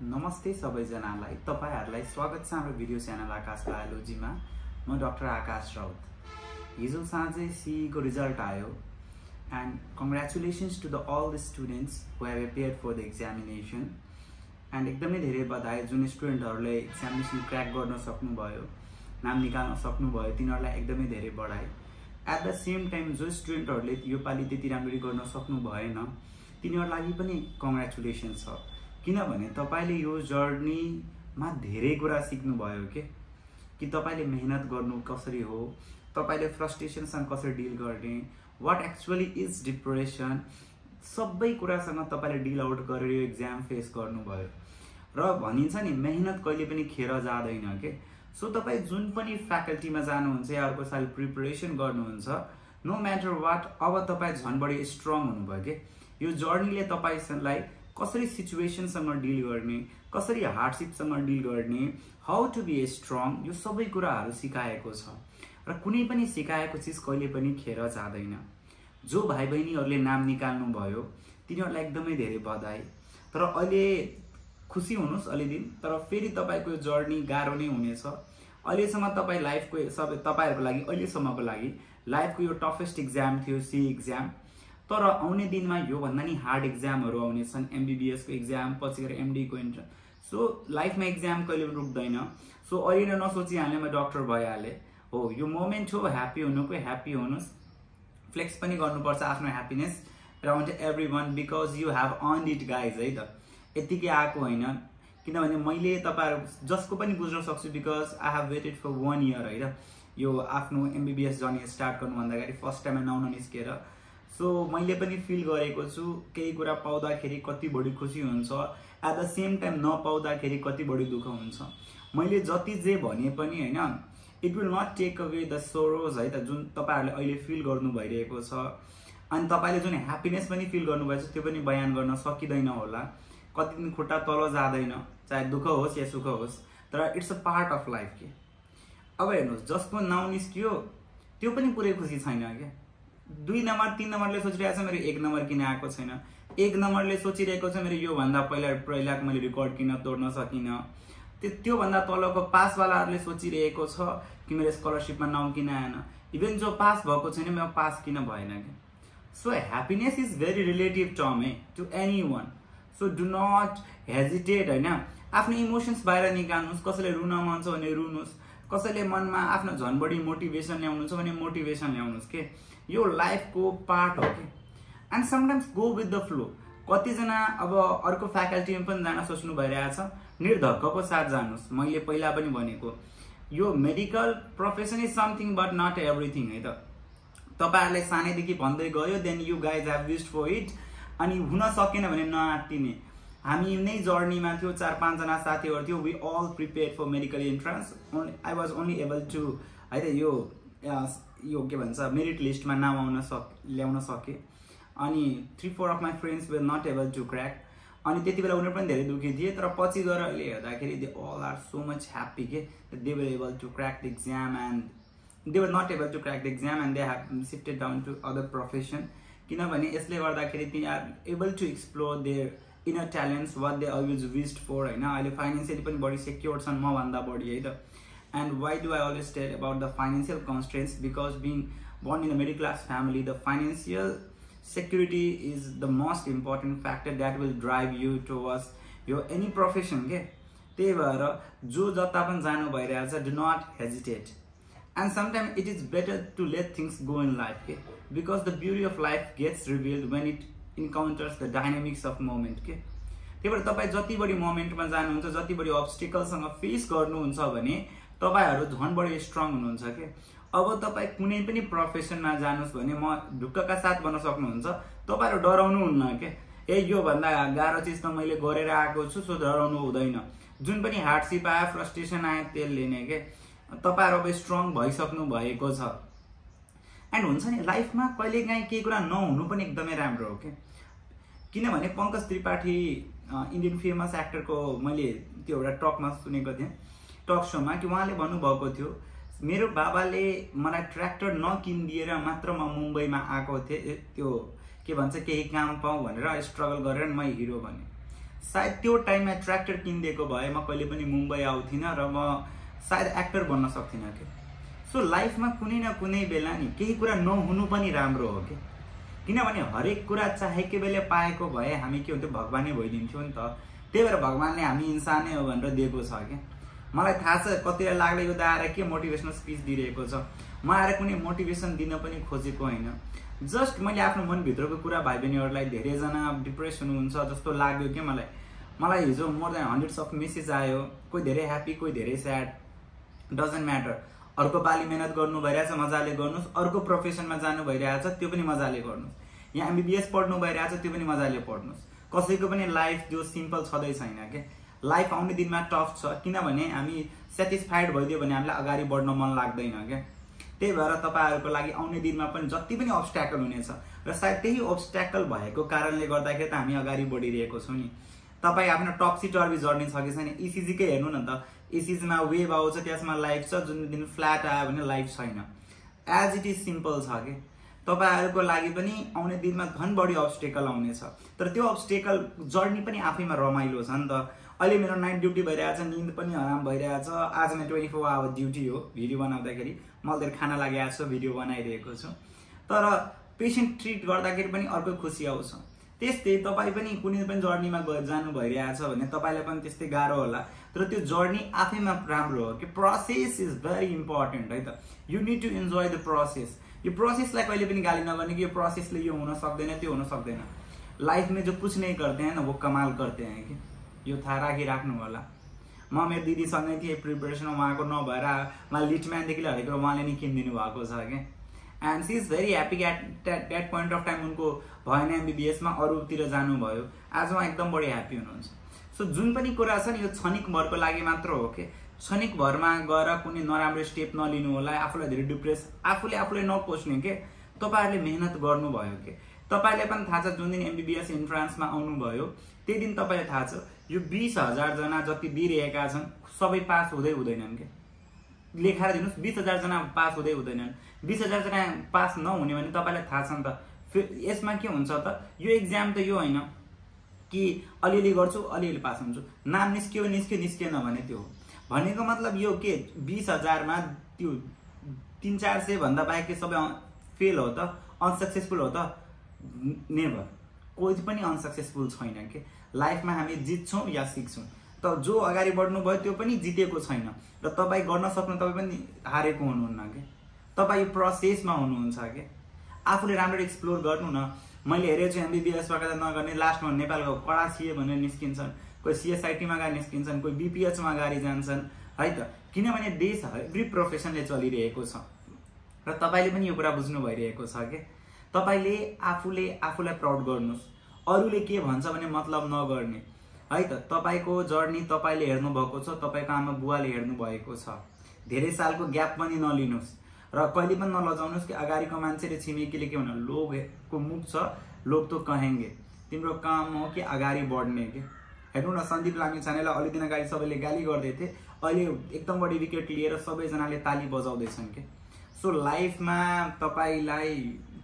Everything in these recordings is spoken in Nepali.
नमस्ते सबैजनालाई। तपाईँहरूलाई स्वागत छ हाम्रो भिडियो च्यानल आकाश बायोलोजीमा। म डक्टर आकाश राउत। हिजो साँझै सिईको रिजल्ट आयो। And congratulations to the all the students who have appear for the examination and एकदमै धेरै बधाई जुन स्टुडेन्टहरूले एक्जामिनेसन क्र्याक गर्न सक्नुभयो नाम निकाल्न सक्नुभयो तिनीहरूलाई एकदमै धेरै बढाइ एट द सेम टाइम जो स्टुडेन्टहरूले योपालि त्यति राम्ररी गर्न सक्नु भएन तिनीहरूको लागि पनि कङ्ग्रेचुलेसन छ। किनभने तपाईँले यो जर्नीमा धेरै कुरा सिक्नुभयो के? कि तपाईँले मेहनत गर्नु कसरी हो? तपाईँले फ्रस्ट्रेसनसँग कसरी डिल गर्ने? वाट एक्चुअली इज डिप्रेसन सबै कुरासँग तपाईँले डिल आउट गरेर यो इक्जाम फेस गर्नुभयो। र भनिन्छ नि मेहनत कहिले पनि खेर जाँदैन के? सो तपाईँ जुन पनि फ्याकल्टीमा जानुहुन्छ या अर्को साल प्रिपरेसन गर्नुहुन्छ नो म्याटर वाट अब तपाईँ झन् बढी स्ट्रङ हुनुभयो कि? यो जर्नीले तपाईँलाई कसरी सिचुएसनसँग डिल गर्ने कसरी हार्डसिपसँग डिल गर्ने how to be a strong यो सबै कुराहरू सिकाएको छ। र कुनै पनि सिकाएको चिज कहिले पनि खेर जाँदैन। जो भाइ बहिनीहरूले नाम निकाल्नु भयो तिनीहरूलाई एकदमै धेरै बधाई। तर अहिले खुसी हुनुहोस् अलिदिन तर फेरि तपाईँको यो जर्नी गाह्रो नै हुनेछ। अहिलेसम्म तपाईँ लाइफको सबै तपाईँहरूको लागि अहिलेसम्मको लागि लाइफको यो टफेस्ट इक्जाम थियो सी इक्जाम। तर आउने दिनमा योभन्दा नि हार्ड इक्जामहरू आउनेछन् एमबिबिएसको इक्जाम पछि गएर एमडीको इन्ट्रान्स सो लाइफमा इक्जाम कहिले पनि रुक्दैन। सो अहिले नसोचिहाल्ने म डक्टर भइहालेँ। हो यो मोमेन्ट हो ह्याप्पी हुनुको ह्याप्पी हुनुहोस्। फ्लेक्स पनि गर्नुपर्छ आफ्नो happiness round every one because you have earn it guys है त। यत्तिकै आएको होइन। किनभने मैले तपाईँहरू जसको पनि बुझ्न सक्छु because I have waited for one year होइन यो आफ्नो एमबिबिएस जर्नी स्टार्ट गर्नुभन्दा अगाडि फर्स्ट टाइममा नआउन निस्केर सो मैले पनि फिल गरेको छु केही कुरा पाउँदाखेरि कति बढी खुसी हुन्छ एट द सेम टाइम नपाउँदाखेरि कति बढी दुःख हुन्छ। मैले जति जे भने पनि होइन it will not take away the sorrows है त जुन तपाईँहरूले अहिले फिल गर्नु भइरहेको छ। अनि तपाईँले जुन ह्याप्पिनेस पनि फिल गर्नुभएको छ त्यो पनि बयान गर्न सकिँदैन होला। कति दिन खुट्टा तल जाँदैन चाहे दुःख होस् या सुख होस् तर it's a part of life के? अब हेर्नुहोस् जसको नाउँ निस्कियो त्यो पनि पुरै खुसी छैन क्या? दुई नम्बर तिन नम्बरले सोचिरहेको छ मेरो एक नम्बर किन आएको छैन? एक नम्बरले सोचिरहेको छ मेरो योभन्दा पहिला पहिलाको मैले रेकर्ड किन तोड्न सकिनँ? त्यो त्योभन्दा तलको पासवालाहरूले सोचिरहेको छ कि मेरो स्कलरसिपमा नाउँ किन आएन? इभन जो पास भएको छैन म पास किन भएन कि so happiness is very relative term है to any one so do not hesitate होइन? आफ्नो इमोसन्स बाहिर निकाल्नुहोस् कसैले रुन मन छ भने रुनुहोस्। कसैले मनमा आफ्नो झन् बढी मोटिभेसन ल्याउनु छ भने मोटिभेसन ल्याउनुहोस् के? यो लाइफको पार्ट हो कि? And sometimes go with the flow कतिजना अब अर्को फ्याकल्टीमा पनि जान सोच्नु भइरहेछ। निर्धक्कको साथ जानुहोस्। मैले पहिला पनि भनेको यो medical profession is something but not everything है त? तपाईँहरूले सानैदेखि भन्दै गयो then you guys have wished for it अनि हुन सकेन भने नआत्तिने। हामी नै जर्नीमा थियो चार पाँचजना साथीहरू थियो। We all prepare for medical entrance I was only able to है त यो यो के भन्छ मेरिट लिस्टमा नाम आउन सक ल्याउन सकेँ। अनि three four of my friends well not able to crack अनि त्यति बेला उनीहरू पनि धेरै दुःखी थिए तर पछि गएर अहिले हेर्दाखेरि they all are so much happy के they were able to crack the exam and they were not able to crack the exam and they have shifted down to other profession किनभने यसले गर्दाखेरि ती are able to explore their Inner talents what they always wished for होइन अहिले फाइनेन्सियली पनि बढी सेक्योर छन् मभन्दा बढी है त And why do I always tell about the financial constraints? Because being born in a middle class family, the financial security is the most important factor that will drive you towards your any profession के त्यही भएर जो जता पनि जानु भइरहेछ do not hesitate and sometime it is better to let things go in life के because the beauty of life gets revealed when it encounters the dynamics of moment के त्यही भएर तपाईँ जति बढी मोमेन्टमा जानुहुन्छ जति बढी अब्सटिकलसँग फेस गर्नुहुन्छ भने तपाईँहरू झन् बढी स्ट्रङ हुनुहुन्छ कि अब तपाईँ कुनै पनि प्रोफेसनमा जानुहोस् भने म ढुक्कका साथ भन्न सक्नुहुन्छ तपाईँहरू डराउनु हुन्न के ए योभन्दा गाह्रो चिज त मैले गरेर आएको छु सो डराउनु हुँदैन। जुन पनि हार्डसिप आयो फ्रस्ट्रेसन आयो त्यसले नै के तपाईँहरू अब स्ट्रङ भइसक्नु भएको छ। एन्ड हुन्छ नि लाइफमा कहिलेकाहीँ केही कुरा नहुनु पनि एकदमै राम्रो हो कि किनभने पङ्कज त्रिपाठी इन्डियन फेमस एक्टरको मैले त्यो एउटा टकमा सुनेको थिएँ टक सोमा कि उहाँले भन्नुभएको थियो मेरो बाबाले मलाई ट्र्याक्टर नकिनिदिएर मात्र म मुम्बईमा आएको थिएँ त्यो के भन्छ केही काम पाऊँ भनेर स्ट्रगल गरेर म हिरो भने सायद त्यो टाइममा ट्र्याक्टर किनिदिएको भए म कहिले पनि मुम्बई आउँथिनँ र म सायद एक्टर बन्न सक्थिनँ कि? सो लाइफमा कुनै न कुनै बेला नि केही कुरा नहुनु पनि राम्रो हो कि? किनभने हरेक कुरा चाहेकै बेला पाएको भए हामी के हुन्थ्यो? भगवानै भइदिन्थ्यो नि त। त्यही भएर भगवान्ले हामी इन्सानै हो भनेर दिएको छ क्या। मलाई थाहा छ कतिलाई लाग्ला यो आएर के मोटिभेसनल स्पिच दिइरहेको छ। म आएर कुनै मोटिभेसन दिन पनि खोजेको होइन। जस्ट मैले आफ्नो मनभित्रको कुरा भाइ बहिनीहरूलाई धेरैजना डिप्रेस हुनुहुन्छ जस्तो लाग्यो कि मलाई। मलाई हिजो more than hundreds of message आयो। कोही धेरै ह्याप्पी कोही धेरै स्याड डजन्ट म्याटर अर्को पालि मिहिनेत गर्नु भइरहेछ मजाले गर्नुहोस्। अर्को प्रोफेसनमा जानु भइरहेछ त्यो पनि मजाले गर्नुहोस्। यहाँ एमबिबिएस पढ्नु भइरहेछ त्यो पनि मजाले पढ्नुहोस्। कसैको पनि लाइफ जो सिम्पल छँदै छैन क्या लाइफ आउने दिनमा टफ छ किनभने हामी सेटिस्फाइड भइदियो भने हामीलाई अगाडि बढ्न मन लाग्दैन क्या त्यही भएर तपाईँहरूको लागि आउने दिनमा पनि जति पनि अब्सट्याकल हुनेछ र सायद त्यही अब्सट्याकल भएको कारणले गर्दाखेरि त हामी अगाडि बढिरहेको छौँ नि। तपाईँ आफ्नो टप्सी टर्बी जर्नी छ कि छैन इसिजीकै e हेर्नु न त। इसिजीमा e वेभ आउँछ त्यसमा लाइफ छ जुन दिन फ्ल्याट आयो भने लाइफ छैन। एज इट इज सिम्पल छ कि? तपाईँहरूको लागि पनि आउने दिनमा झन् बढी अब्सटेकल आउनेछ। तर त्यो अब्सटेकल जर्नी पनि आफैमा रमाइलो छ नि त। अहिले मेरो नाइट ड्युटी भइरहेछ निन्द पनि आराम भइरहेछ। आज मेरो ट्वेन्टी फोर आवर ड्युटी हो भिडियो बनाउँदाखेरि। मैले खाना लागिरहेको छु भिडियो बनाइरहेको छु। तर पेसेन्ट ट्रिट गर्दाखेरि पनि अर्को खुसी आउँछ। त्यस्तै तपाईँ पनि कुनै पनि जर्नीमा जानु भइरहेछ भने तपाईँलाई पनि त्यस्तै गाह्रो होला। तर त्यो जर्नी आफैमा राम्रो हो कि प्रोसेस इज भेरी इम्पोर्टेन्ट है त? You need to enjoy the process यो प्रोसेसलाई कहिले पनि गाली नगर्ने कि यो प्रोसेसले यो हुन सक्दैन त्यो हुन सक्दैन। लाइफ में जो कुछ नहीं करते हैं ना वो कमाल करते हैं कि। यो थाहा राखिराख्नु होला। म मेरो दिदीसँगै थिएँ प्रिपेरेसन उहाँको नभएर उहाँ लिटम्यानदेखि हरेको उहाँले नै किनिदिनु भएको छ क्या and she is very happy at that that point of time उनको भएन एमबिबिएसमा अरूतिर जानुभयो। आज उहाँ एकदम बढी ह्याप्पी हुनुहुन्छ। सो जुन पनि कुरा छ नि यो क्षणिक भरको लागि मात्र हो कि क्षणिक भरमा गएर कुनै नराम्रो स्टेप नलिनु होला आफूलाई धेरै डिप्रेस आफूले आफूले नपोच्ने के तपाईँहरूले मेहनत गर्नुभयो के तपाईँलाई पनि थाहा छ जुन दिन एमबिबिएस इन्ट्रान्समा आउनुभयो त्यही दिन तपाईँलाई थाहा छ यो बिस हजारजना जति दिइरहेका छन् सबै पास हुँदै हुँदैनन् क्या लेखाएर दिनुहोस्। बिस हजारजना पास हुँदै हुँदैनन्। बिस हजारजना पास नहुने भने तपाईँलाई थाहा छ नि त। फेरि यसमा के हुन्छ त? यो इक्जाम त यो होइन कि अलिअलि गर्छु अलिअलि पास हुन्छु। नाम निस्क्यो निस्क्यो निस्किएन भने त्यो हो। भनेको मतलब यो के? बिस हजारमा त्यो तिन चार सय भन्दा बाहेक के सबै फेल हो त? अनसक्सेसफुल हो त? नेभर। कोही पनि अनसक्सेसफुल छैन कि? लाइफमा हामी जित्छौँ या सिक्छौँ। त जो अगाडि बढ्नु भयो त्यो पनि जितेको छैन। र तपाईँ गर्न सक्नु तपाईँ पनि हारेको हुनुहुन्न कि? तपाईँ प्रोसेसमा हुनुहुन्छ कि? आफूले राम्ररी एक्सप्लोर गर्नु न। मैले हेरेको छु एमबिबिएस वगेरा नगर्ने लास्टमा नेपालको कडा सिए भनेर निस्किन्छन् कोही सिएसआइटीमा गाडी निस्किन्छन् कोही बिपिएचमा गाडी जान्छन् है त? किनभने देश एभ्री प्रोफेसनले चलिरहेको छ। र तपाईँले पनि यो कुरा बुझ्नु भइरहेको छ कि? तपाईँले आफूले आफूलाई प्राउड गर्नुहोस्। अरूले के भन्छ भने मतलब नगर्ने। है त तपाईँको जर्नी तपाईँले हेर्नुभएको छ तपाईँको आमा बुवाले हेर्नु भएको छ। धेरै सालको ग्याप पनि नलिनुहोस्। र कहिले पनि नलजाउनुहोस् कि अगाडिको मान्छेले छिमेकीले के भन्नु लोगको मुख छ लोग त कहेङ्गे तिम्रो काम हो कि अगाडि बढ्ने कि? हेर्नु न सन्दीप लामी छानेलाई अलि दिन अगाडि सबैले गाली गर्दै थिए। अहिले एकदम बढी विकेट लिएर सबैजनाले ताली बजाउँदैछन् कि? सो लाइफमा तपाईँलाई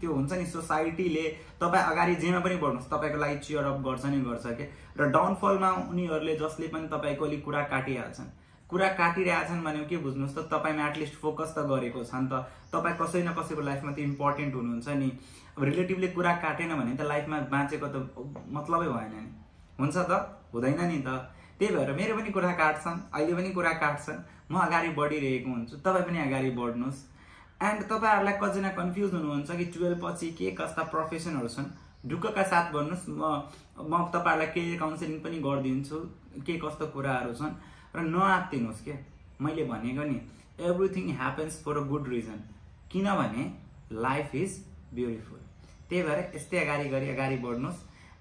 त्यो हुन्छ नि सोसाइटीले तपाईँ अगाडि जेमा पनि बढ्नुहोस्। तपाईँको लागि चियर अप गर्छ नि गर्छ कि? र डाउनफलमा उनीहरूले जसले पनि तपाईँको अलिक कुरा काटिहाल्छन्। कुरा काटिरहेछन् भने के बुझ्नुहोस् त तपाईँमा एटलिस्ट फोकस त गरेको छ नि त। तपाईँ कसै न कसैको लाइफमा त इम्पोर्टेन्ट हुनुहुन्छ नि। अब रिलेटिभली कुरा काटेन भने त लाइफमा बाँचेको त मतलबै भएन नि। हुन्छ त? हुँदैन नि त। त्यही भएर मेरो पनि कुरा काट्छन् अहिले पनि कुरा काट्छन्। म अगाडि बढिरहेको हुन्छु तपाईँ पनि अगाडि बढ्नुहोस्। एन्ड तपाईँहरूलाई कतिजना कन्फ्युज हुनुहुन्छ कि टुवेल्भ पछि के कस्ता प्रोफेसनहरू छन्? ढुक्कका साथ भन्नुहोस् म म तपाईँहरूलाई केही काउन्सिलिङ पनि गरिदिन्छु के कस्तो कुराहरू छन् र नआत्तिनुहोस् के? मैले भनेको नि everything happens for a good reason किनभने लाइफ इज ब्युटिफुल त्यही भएर यस्तै अगाडि गरी अगाडि बढ्नुहोस्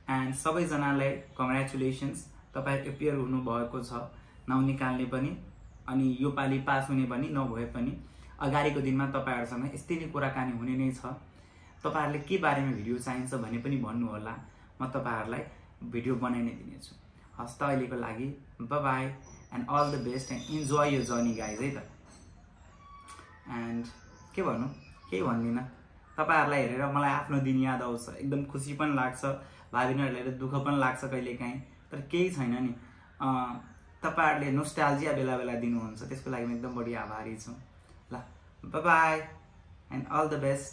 एन्ड सबैजनालाई कङ्ग्रेचुलेसन्स तपाईँ एपियर हुनुभएको छ ननिकाल्ने पनि अनि योपालि पास हुने पनि नभए पनि। अगाडिको दिनमा तपाईँहरूसँग यस्तै नै कुराकानी हुने नै छ। तपाईँहरूले के बारेमा भिडियो चाहिन्छ भने पनि भन्नुहोला। म तपाईँहरूलाई भिडियो बनाइ नै दिनेछु। हस् त अहिलेको लागि bye and all the best and enjoy यो जर्नी गाइज है त। एन्ड के भन्नु? केही भन्दिनँ। तपाईँहरूलाई हेरेर मलाई आफ्नो दिन याद आउँछ। एकदम खुसी पनि लाग्छ। भाइ बहिनीहरूलाई हेरेर दुःख पनि लाग्छ कहिलेकाहीँ। तर केही छैन नि। तपाईँहरूले नोस्टाल्जिया बेला बेला दिनुहुन्छ। त्यसको लागि म एकदम बढी आभारी छु। ल bye and all the best